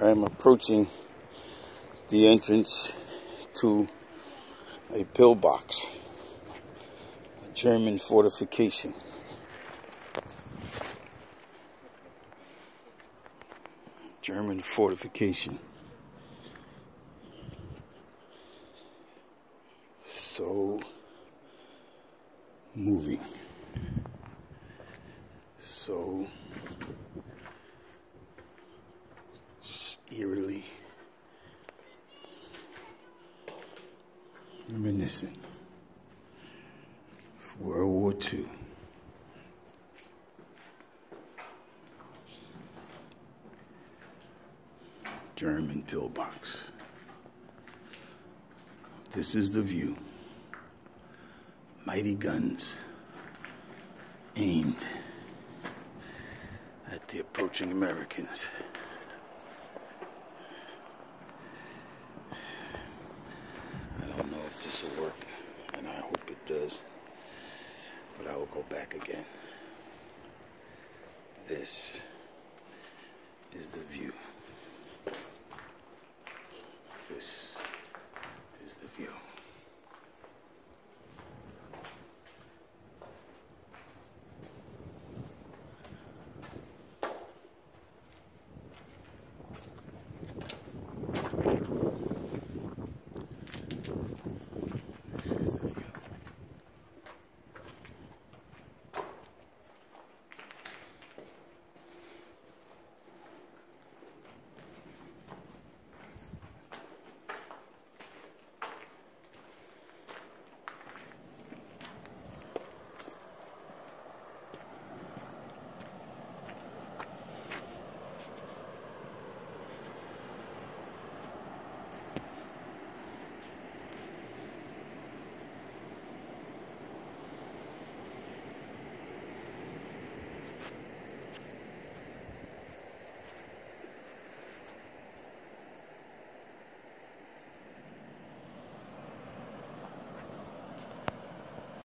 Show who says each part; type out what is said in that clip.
Speaker 1: I'm approaching the entrance to a pillbox, a German fortification. German fortification. So moving. So reminiscent of World War II. German pillbox. This is the view. Mighty guns aimed at the approaching Americans. This will work, and I hope it does, but I will go back again. This is the view. This